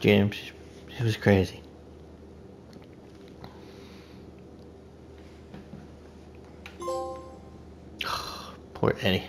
James, it was crazy. Poor Eddie.